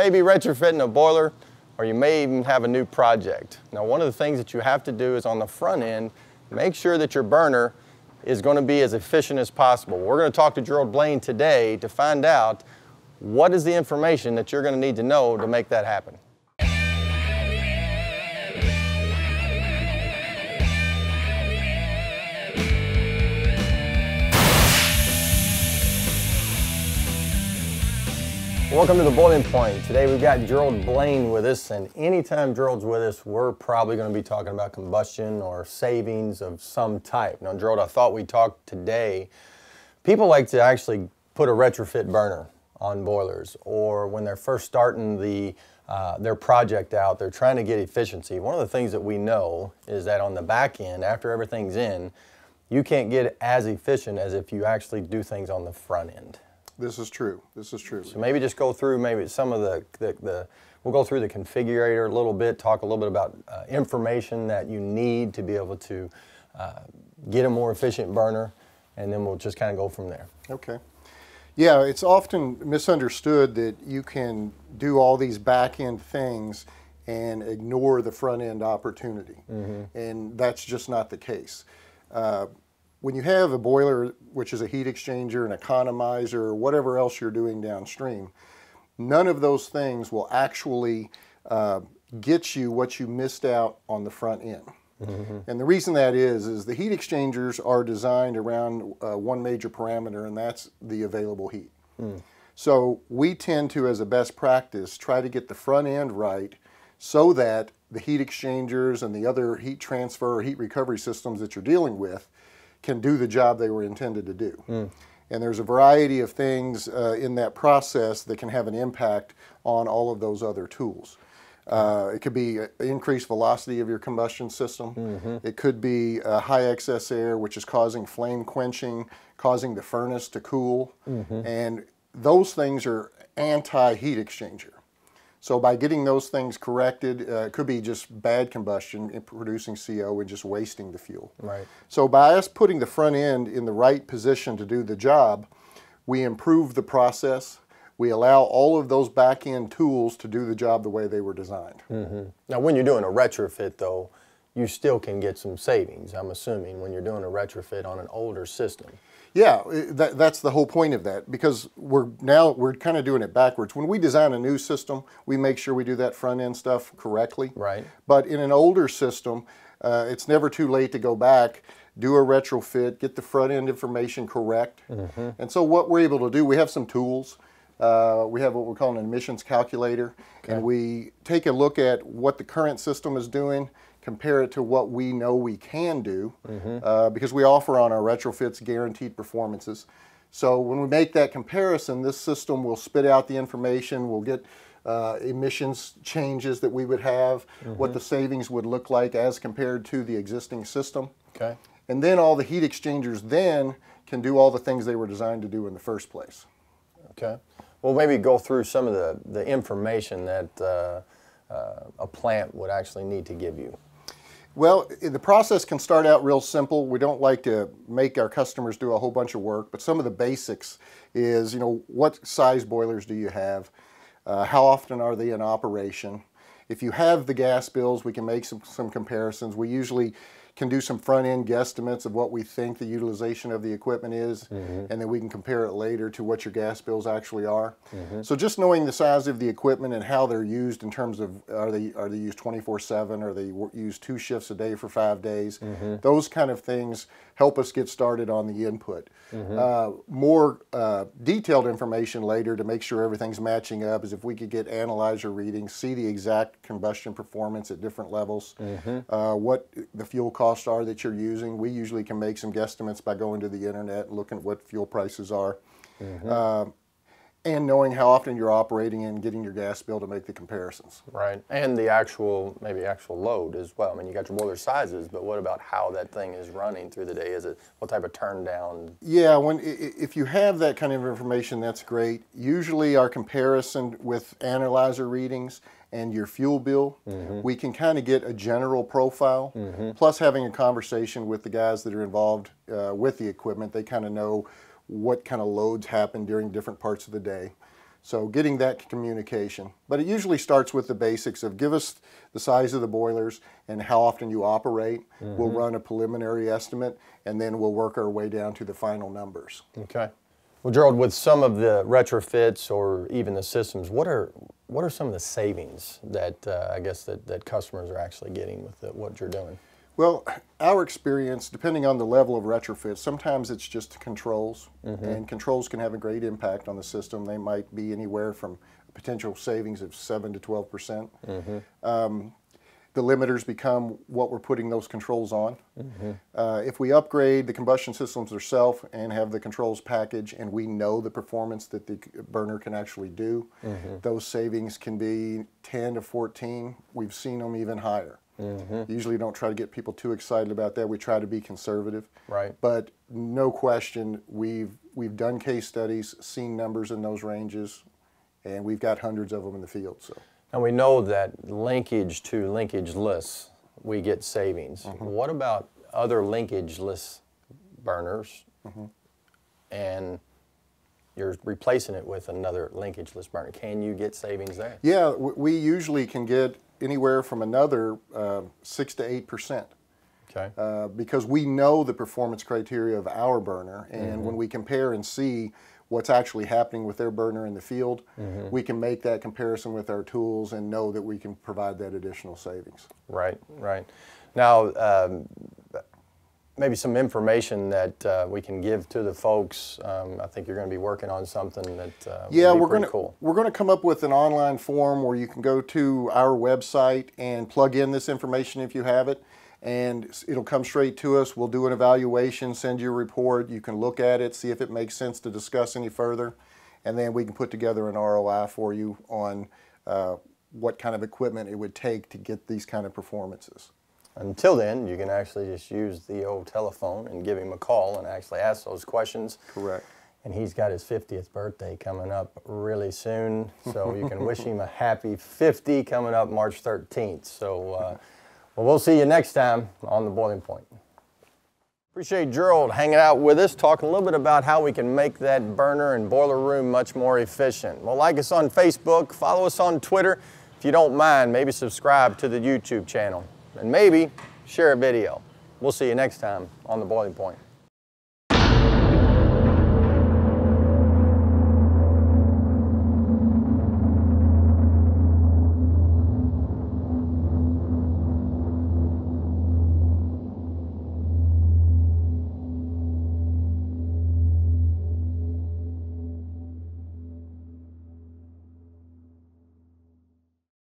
may be retrofitting a boiler or you may even have a new project. Now one of the things that you have to do is on the front end, make sure that your burner is going to be as efficient as possible. We're going to talk to Gerald Blain today to find out what is the information that you're going to need to know to make that happen. Welcome to the Boiling Point. Today we've got Gerald Blain with us, and anytime Gerald's with us, we're probably going to be talking about combustion or savings of some type. Now, Gerald, I thought we'd talk today. People like to actually put a retrofit burner on boilers, or when they're first starting the uh, their project out, they're trying to get efficiency. One of the things that we know is that on the back end, after everything's in, you can't get as efficient as if you actually do things on the front end. This is true. This is true. So maybe just go through maybe some of the, the, the we'll go through the configurator a little bit, talk a little bit about uh, information that you need to be able to uh, get a more efficient burner, and then we'll just kind of go from there. Okay. Yeah, it's often misunderstood that you can do all these back end things and ignore the front end opportunity. Mm -hmm. And that's just not the case. Uh, when you have a boiler, which is a heat exchanger, an economizer, or whatever else you're doing downstream, none of those things will actually uh, get you what you missed out on the front end. Mm -hmm. And the reason that is, is the heat exchangers are designed around uh, one major parameter, and that's the available heat. Mm. So we tend to, as a best practice, try to get the front end right so that the heat exchangers and the other heat transfer or heat recovery systems that you're dealing with can do the job they were intended to do. Mm. And there's a variety of things uh, in that process that can have an impact on all of those other tools. Uh, it could be increased velocity of your combustion system. Mm -hmm. It could be high excess air, which is causing flame quenching, causing the furnace to cool. Mm -hmm. And those things are anti-heat exchanger. So by getting those things corrected, uh, it could be just bad combustion in producing CO and just wasting the fuel. Right. So by us putting the front end in the right position to do the job, we improve the process. We allow all of those back end tools to do the job the way they were designed. Mm -hmm. Now, when you're doing a retrofit, though, you still can get some savings. I'm assuming when you're doing a retrofit on an older system. Yeah, that, that's the whole point of that because we're now we're kind of doing it backwards. When we design a new system, we make sure we do that front end stuff correctly. Right. But in an older system, uh, it's never too late to go back, do a retrofit, get the front end information correct. Mm -hmm. And so what we're able to do, we have some tools. Uh, we have what we call an emissions calculator, okay. and we take a look at what the current system is doing compare it to what we know we can do mm -hmm. uh, because we offer on our retrofits guaranteed performances. So when we make that comparison, this system will spit out the information, we'll get uh, emissions changes that we would have, mm -hmm. what the savings would look like as compared to the existing system. Okay. And then all the heat exchangers then can do all the things they were designed to do in the first place. Okay. Well, maybe go through some of the, the information that uh, uh, a plant would actually need to give you. Well, the process can start out real simple. We don't like to make our customers do a whole bunch of work, but some of the basics is, you know, what size boilers do you have? Uh, how often are they in operation? If you have the gas bills, we can make some, some comparisons. We usually can do some front end guesstimates of what we think the utilization of the equipment is, mm -hmm. and then we can compare it later to what your gas bills actually are. Mm -hmm. So just knowing the size of the equipment and how they're used in terms of are they are they used 24/7, are they used two shifts a day for five days, mm -hmm. those kind of things help us get started on the input. Mm-hmm. Uh, more uh, detailed information later to make sure everything's matching up is if we could get analyzer readings, see the exact combustion performance at different levels, mm-hmm. uh, what the fuel costs are that you're using. We usually can make some guesstimates by going to the internet and looking at what fuel prices are. Mm-hmm. Uh, and knowing how often you're operating and getting your gas bill to make the comparisons. Right, and the actual, maybe actual load as well. I mean, you got your boiler sizes, but what about how that thing is running through the day? Is it, what type of turn down? Yeah, when, if you have that kind of information, that's great. Usually our comparison with analyzer readings and your fuel bill, mm -hmm. we can kind of get a general profile, mm -hmm. plus having a conversation with the guys that are involved uh, with the equipment, they kind of know what kind of loads happen during different parts of the day. So getting that communication. But it usually starts with the basics of give us the size of the boilers and how often you operate. We'll run a preliminary estimate and then we'll work our way down to the final numbers. Okay. Well, Gerald, with some of the retrofits or even the systems, what are what are some of the savings that uh, I guess that, that customers are actually getting with the, what you're doing? Well, our experience, depending on the level of retrofit, sometimes it's just controls, and controls can have a great impact on the system. They might be anywhere from potential savings of 7 to 12 percent. Um, the limiters become what we're putting those controls on. Uh, if we upgrade the combustion systems themselves and have the controls package and we know the performance that the burner can actually do, those savings can be 10 to 14. We've seen them even higher. Mm-hmm. Usually don't try to get people too excited about that. We try to be conservative. Right. But no question, we've, we've done case studies, seen numbers in those ranges, and we've got hundreds of them in the field. So. And we know that linkage to linkageless, we get savings. Mm-hmm. What about other linkageless burners? Mm-hmm. And you're replacing it with another linkageless burner. Can you get savings there? Yeah, we usually can get anywhere from another uh, six to eight percent Okay. uh, because we know the performance criteria of our burner, and when we compare and see what's actually happening with their burner in the field, we can make that comparison with our tools and know that we can provide that additional savings. Right, right. Now, um, maybe some information that uh, we can give to the folks. Um, I think you're going to be working on something that uh, Yeah, be we're gonna cool. we're gonna come up with an online form where you can go to our website and plug in this information if you have it, and it'll come straight to us. We'll do an evaluation, send you a report. You can look at it, see if it makes sense to discuss any further, and then we can put together an ROI for you on uh, what kind of equipment it would take to get these kind of performances. Until then, you can actually just use the old telephone and give him a call and actually ask those questions. Correct. And he's got his 50th birthday coming up really soon, so you can wish him a happy 50 coming up March 13th. So, uh, well, we'll see you next time on the Boiling Point. Appreciate Gerald hanging out with us, talking a little bit about how we can make that burner and boiler room much more efficient. Well, like us on Facebook, follow us on Twitter. If you don't mind, maybe subscribe to the YouTube channel and maybe share a video. We'll see you next time on the Boiling Point.